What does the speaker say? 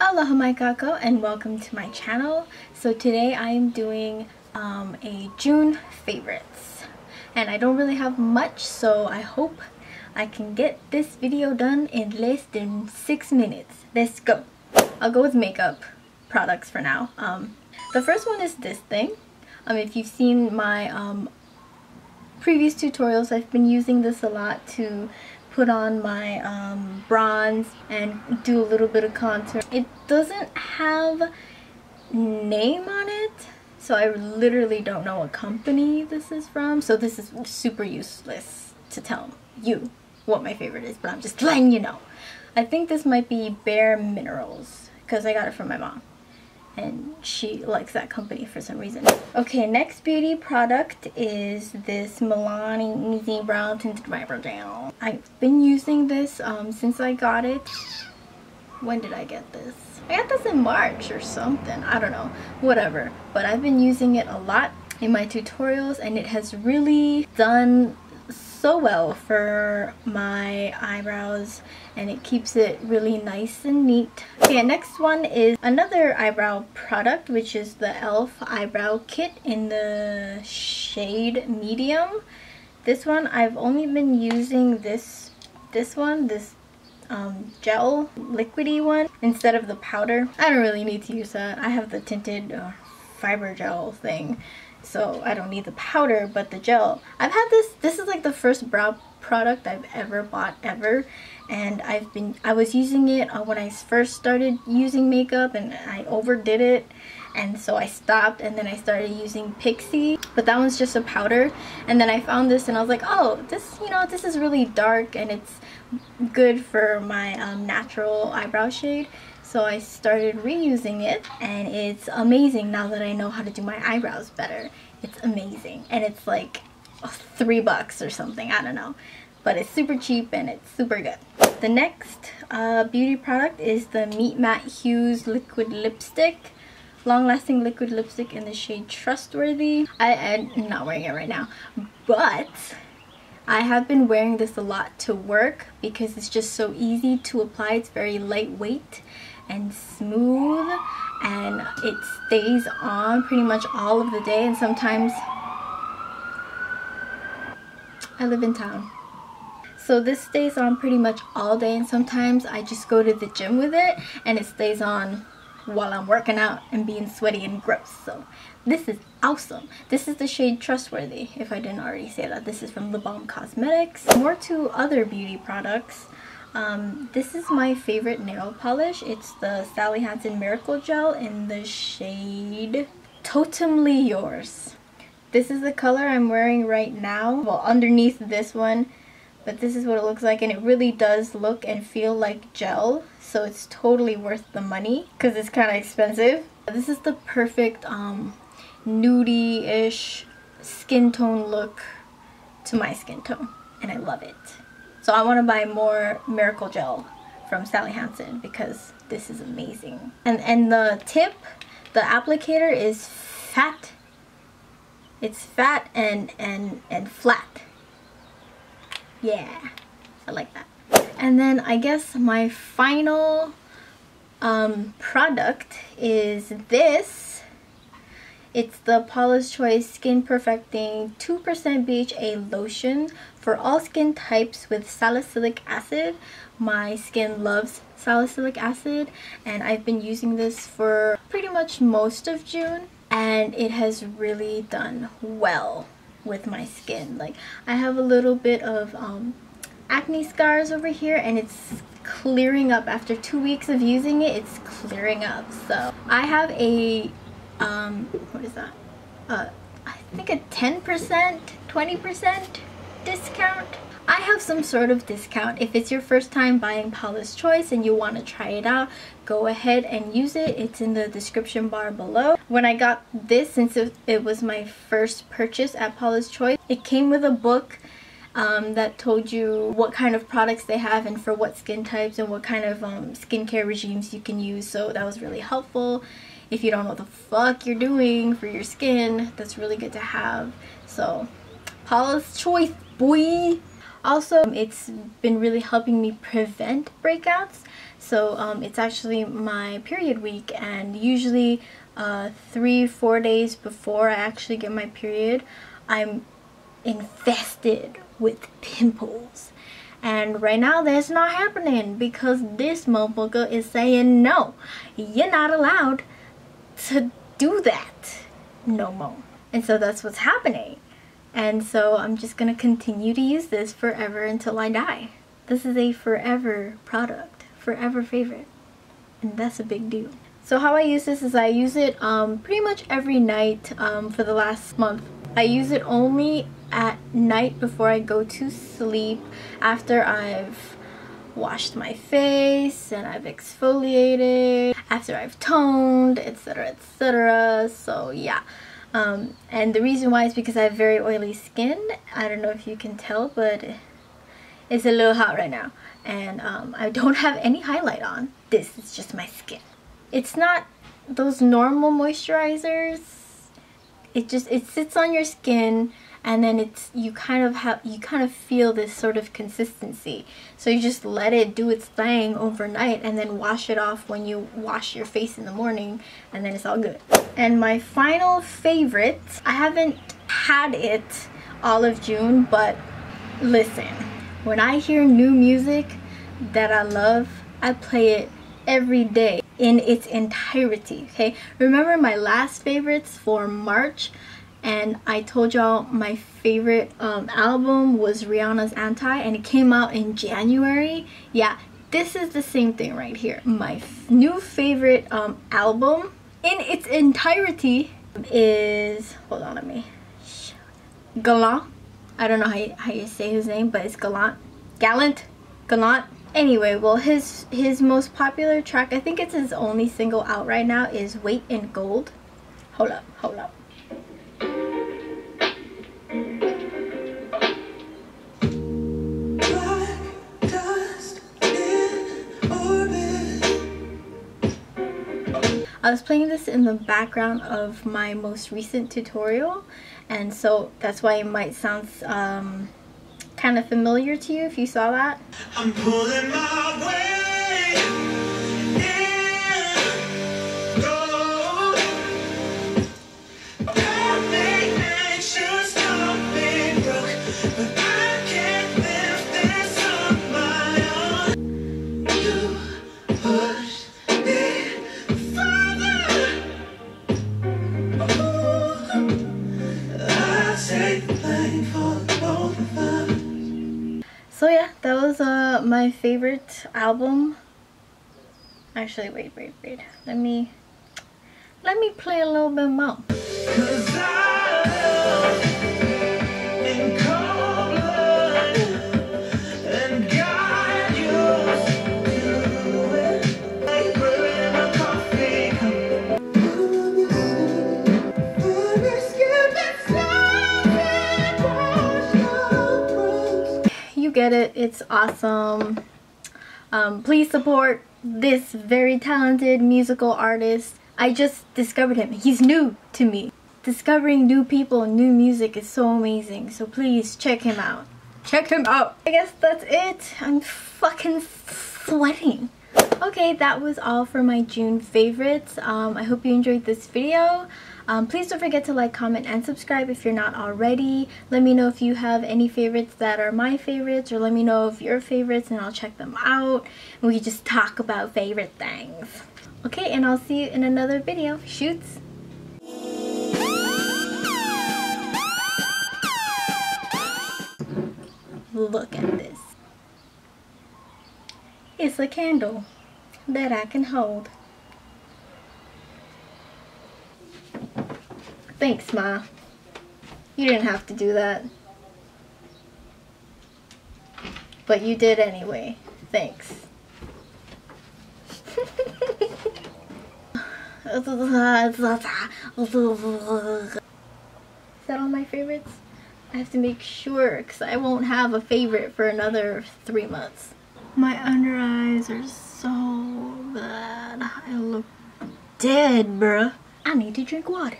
Aloha mai kākou and welcome to my channel. So today I am doing um, a June favorites and I don't really have much so I hope I can get this video done in less than six minutes. Let's go. I'll go with makeup products for now. Um, the first one is this thing. Um, if you've seen my um, previous tutorials I've been using this a lot to put on my um, bronze and do a little bit of contour. It doesn't have name on it so I literally don't know what company this is from so this is super useless to tell you what my favorite is but I'm just letting you know. I think this might be Bare Minerals because I got it from my mom and she likes that company for some reason. Okay, next beauty product is this Milani Easy Brow Tinted Eyebrow Gel. I've been using this um, since I got it. When did I get this? I got this in March or something. I don't know. Whatever. But I've been using it a lot in my tutorials and it has really done so well for my eyebrows and it keeps it really nice and neat. Okay, next one is another eyebrow product which is the e.l.f. eyebrow kit in the shade medium. This one I've only been using this this one, this um, gel liquidy one instead of the powder. I don't really need to use that. I have the tinted uh, fiber gel thing. So I don't need the powder but the gel. I've had this, this is like the first brow product I've ever bought ever and I've been, I was using it uh, when I first started using makeup and I overdid it and so I stopped and then I started using Pixi but that one's just a powder. And then I found this and I was like oh this you know this is really dark and it's good for my um, natural eyebrow shade so I started reusing it and it's amazing now that I know how to do my eyebrows better. It's amazing. And it's like three bucks or something, I don't know. But it's super cheap and it's super good. The next uh, beauty product is the Meet Matt(e) Hughes Liquid Lipstick. Long-lasting liquid lipstick in the shade Trustworthy. I, am not wearing it right now, but I have been wearing this a lot to work because it's just so easy to apply. It's very lightweight and smooth and it stays on pretty much all of the day and sometimes I live in town so this stays on pretty much all day and sometimes I just go to the gym with it and it stays on while I'm working out and being sweaty and gross so this is awesome this is the shade trustworthy if I didn't already say that this is from the Balm Cosmetics more to other beauty products um, this is my favorite nail polish. It's the Sally Hansen Miracle Gel in the shade Totem-ly Yours. This is the color I'm wearing right now. Well, underneath this one. But this is what it looks like and it really does look and feel like gel. So it's totally worth the money because it's kind of expensive. This is the perfect um, nudie-ish skin tone look to my skin tone. And I love it. So I want to buy more Miracle Gel from Sally Hansen because this is amazing. And, and the tip, the applicator is fat. It's fat and, and, and flat. Yeah, I like that. And then I guess my final um, product is this. It's the Paula's Choice Skin Perfecting 2% BHA Lotion for all skin types with salicylic acid. My skin loves salicylic acid and I've been using this for pretty much most of June and it has really done well with my skin. Like I have a little bit of um, acne scars over here and it's clearing up after two weeks of using it it's clearing up so I have a um what is that uh I think a 10% 20% discount. I have some sort of discount. If it's your first time buying Paula's Choice and you want to try it out, go ahead and use it. It's in the description bar below. When I got this, since it was my first purchase at Paula's Choice, it came with a book um, that told you what kind of products they have and for what skin types and what kind of um, skincare regimes you can use. So that was really helpful. If you don't know what the fuck you're doing for your skin, that's really good to have. So Paula's Choice boy. Also, it's been really helping me prevent breakouts. So um, it's actually my period week and usually uh, three, four days before I actually get my period, I'm infested with pimples. And right now that's not happening because this motherfucker is saying no, you're not allowed to do that no more. And so that's what's happening. And so I'm just going to continue to use this forever until I die. This is a forever product, forever favorite. And that's a big deal. So how I use this is I use it um, pretty much every night um, for the last month. I use it only at night before I go to sleep after I've washed my face and I've exfoliated, after I've toned, etc etc. So yeah. Um, and the reason why is because I have very oily skin. I don't know if you can tell, but it's a little hot right now. And um, I don't have any highlight on. This is just my skin. It's not those normal moisturizers. It just, it sits on your skin and then it's you kind of have you kind of feel this sort of consistency. So you just let it do its thing overnight and then wash it off when you wash your face in the morning and then it's all good. And my final favorite I haven't had it all of June but listen when I hear new music that I love I play it every day in its entirety okay? Remember my last favorites for March and I told y'all my favorite um, album was Rihanna's Anti and it came out in January. Yeah, this is the same thing right here. My new favorite um, album in its entirety is, hold on to me, Galant. I don't know how you, how you say his name, but it's Galant. Gallant? Galant? Anyway, well his his most popular track, I think it's his only single out right now, is Weight in Gold. Hold up, hold up. I was playing this in the background of my most recent tutorial and so that's why it might sound um, kind of familiar to you if you saw that. My favorite album. Actually, wait, wait, wait. Let me let me play a little bit more. Get it. It's awesome. Um, please support this very talented musical artist. I just discovered him. He's new to me. Discovering new people and new music is so amazing. So please check him out. Check him out. I guess that's it. I'm fucking sweating. Okay, that was all for my June favorites. Um, I hope you enjoyed this video. Um, please don't forget to like, comment, and subscribe if you're not already. Let me know if you have any favorites that are my favorites or let me know of your favorites and I'll check them out. And we just talk about favorite things. Okay, and I'll see you in another video. Shoots! Look at this. It's a candle that I can hold. Thanks, Ma. You didn't have to do that. But you did anyway. Thanks. Is that all my favorites? I have to make sure because I won't have a favorite for another three months. My under eyes are so bad. I look dead, bruh. I need to drink water.